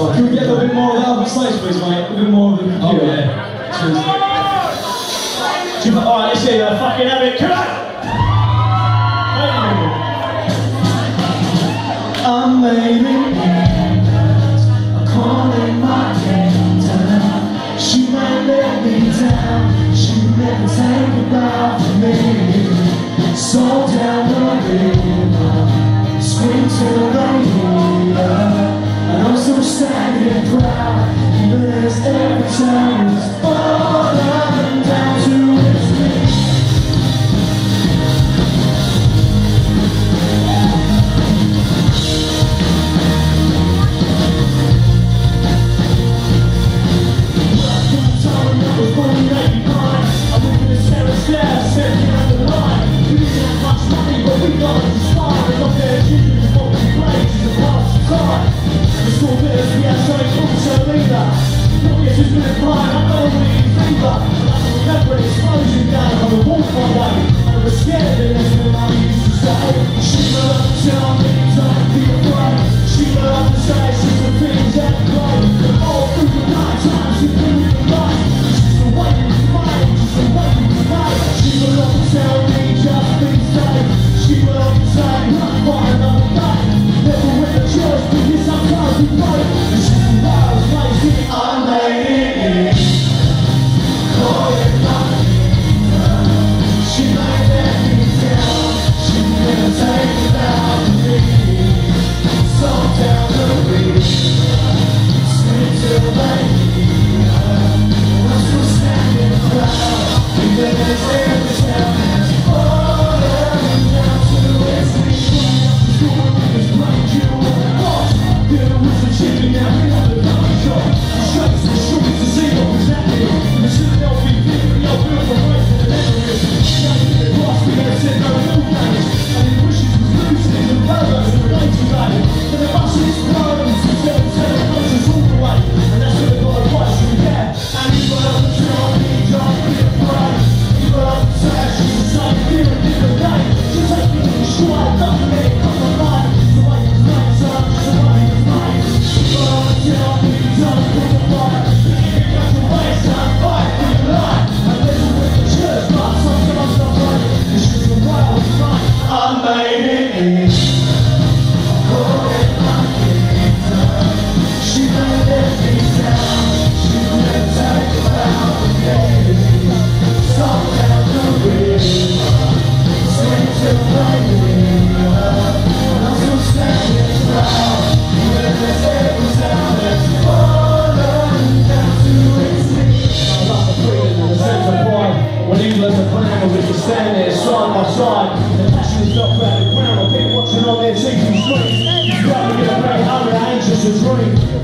song. Can we get a bit more of that on slice, please, mate? A bit more of the. Oh, yeah. Cheers. Alright, let's see, I fucking have it. Come on! I'm it crowd. Remember the stories you got on the wolf one night I was scared and that's when I used to say brown Which just standing there side by side. The passion is not found in I've been watching on their TV screens Trying to get a great hungry, anxious and dream